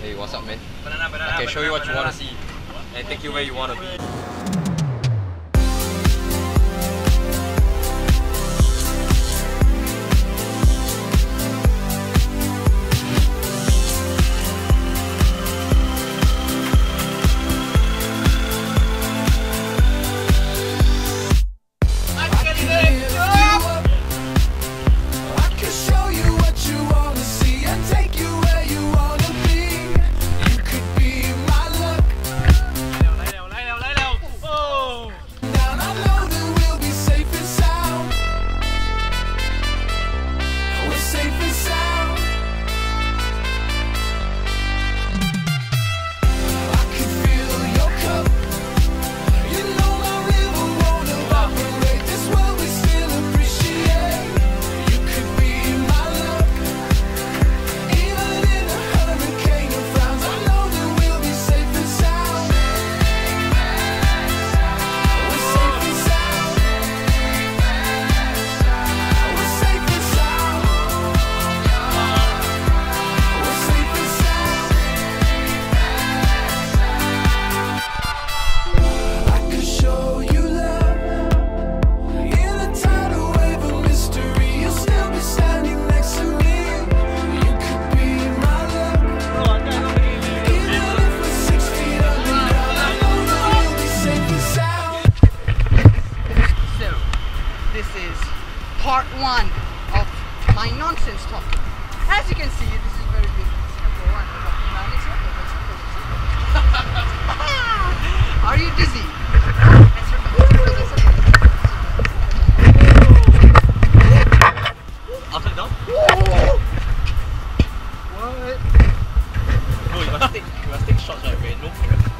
Hey, what's up, man? Banana, banana, I can show you what you want to see and take you where you want to be. one of my nonsense talking. As you can see, this is very big. Are you dizzy? Upside down? What? No, you must take, you must take shots right away, no?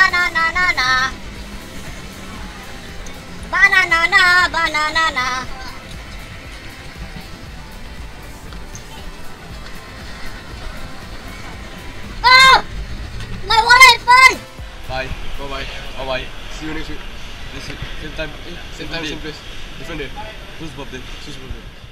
banana na. Oh! Ah! My wallet fun! Bye. Bye bye. Bye bye. See you next week. Week. Same time. Eh, same time, same place. Different day. Who's birthday? Who's birthday?